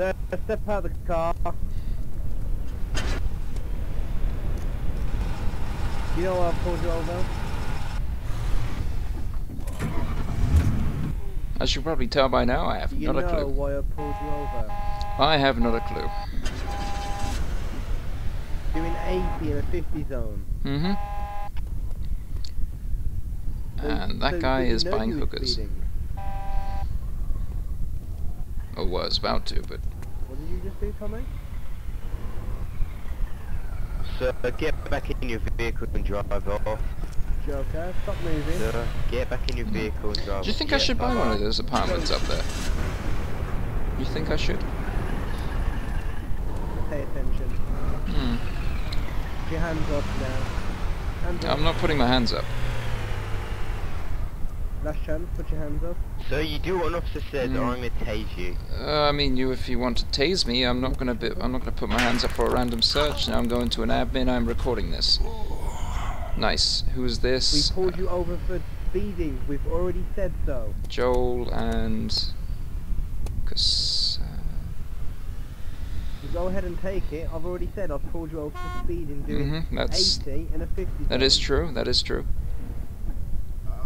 Step out of the car. You know I pulled you over? As you probably tell by now, I have You not a know clue. why I pulled you over? I have not a clue. Doing 80 in a 50 zone. Mm-hmm. So- And that so guy is buying hookers. speeding? Or was about to, but What did you just do, Tommy? Sir, get back in your vehicle and drive off. Joker, stop moving. Sir, get back in your vehicle and drive do you off. think I Yeah, should buy one bye-bye. of those apartments up there? You think I should? Pay attention. Hmm. Put your hands up now. Hands up. I'm not putting my hands up. Last chance, put your hands up. Sir, you do what an officer says, or Mm. I'm gonna tase you. Uh, I mean, you if you want to tase me, I'm not gonna be, I'm not gonna put my hands up for a random search. Now I'm going to an admin. I'm recording this. Nice. Who's this? We this? pulled you over for speeding. We've already said so. Joel and. Cause. Uh, You go ahead and take it. I've already said I've pulled you over for speeding doing Mhm, that's- 80 and a 50 that is zone. true. That is true.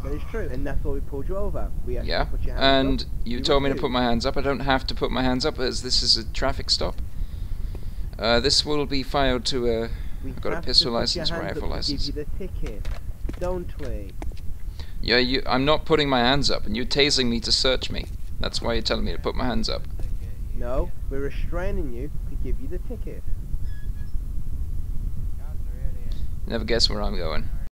That is true. And that's why we pulled you over. We asked you Yeah. to put your hands And up. you You told me to put my hands up. I don't have to put my hands up as this is a traffic stop. Uh, this will be filed to a. We I've got a pistol to put license, your hands rifle up license. To give you the ticket, don't we? Yeah, you. I'm not putting my hands up, and you're tasing me to search me. That's why you're telling me to put my hands up. No, we're restraining you to give you the ticket. Never guess where I'm going.